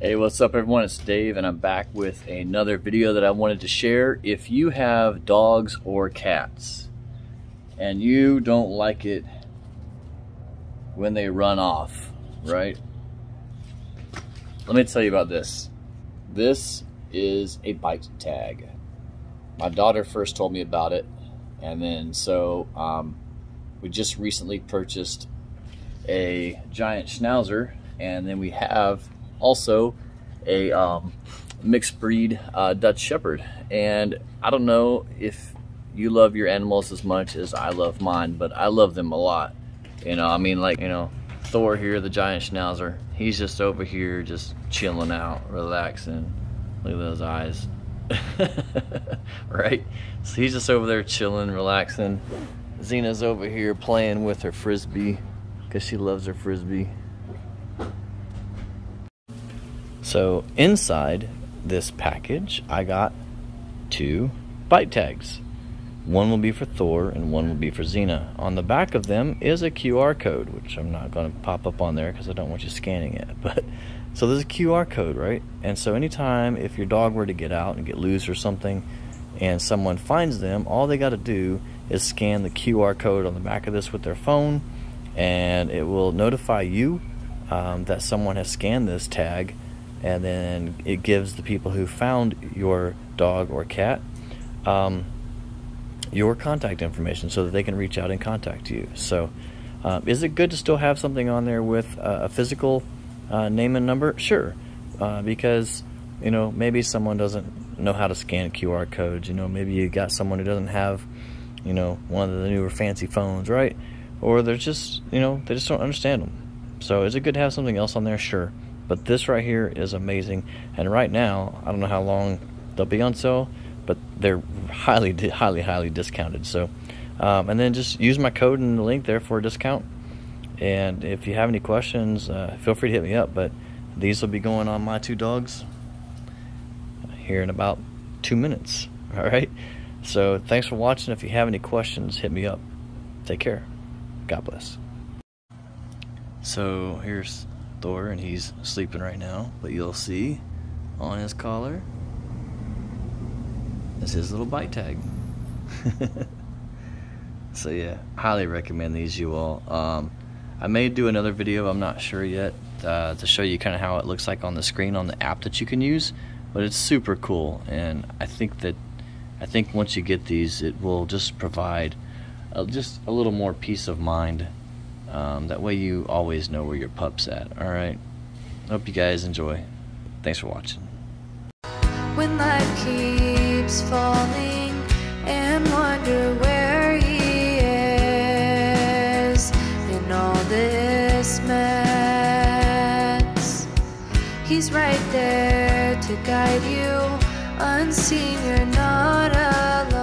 Hey, what's up everyone? It's Dave and I'm back with another video that I wanted to share. If you have dogs or cats and you don't like it when they run off, right? Let me tell you about this. This is a bite tag. My daughter first told me about it and then so um, we just recently purchased a giant schnauzer and then we have also a um, mixed breed uh, Dutch Shepherd. And I don't know if you love your animals as much as I love mine, but I love them a lot. You know, I mean, like, you know, Thor here, the giant schnauzer, he's just over here just chilling out, relaxing. Look at those eyes. right? So he's just over there chilling, relaxing. Xena's over here playing with her frisbee because she loves her frisbee. So inside this package, I got two ByteTags. One will be for Thor and one will be for Xena. On the back of them is a QR code, which I'm not going to pop up on there because I don't want you scanning it. But so there's a QR code, right? And so anytime if your dog were to get out and get loose or something, and someone finds them, all they got to do is scan the QR code on the back of this with their phone, and it will notify you um, that someone has scanned this tag and then it gives the people who found your dog or cat um, your contact information so that they can reach out and contact you. So, uh, is it good to still have something on there with uh, a physical uh, name and number? Sure, uh, because you know maybe someone doesn't know how to scan QR codes. You know, maybe you got someone who doesn't have you know one of the newer fancy phones, right? Or they're just you know they just don't understand them. So, is it good to have something else on there? Sure. But this right here is amazing. And right now, I don't know how long they'll be on sale, but they're highly, highly, highly discounted. So, um, and then just use my code and the link there for a discount. And if you have any questions, uh, feel free to hit me up. But these will be going on my two dogs here in about two minutes. All right. So thanks for watching. If you have any questions, hit me up. Take care. God bless. So here's Thor and he's sleeping right now, but you'll see on his collar is his little ByteTag. so yeah, highly recommend these you all. Um, I may do another video, I'm not sure yet, uh, to show you kind of how it looks like on the screen on the app that you can use, but it's super cool and I think that I think once you get these it will just provide uh, just a little more peace of mind um, that way you always know where your pup's at. All right. Hope you guys enjoy. Thanks for watching. When life keeps falling and wonder where he is in all this mess, he's right there to guide you. Unseen, you're not alone.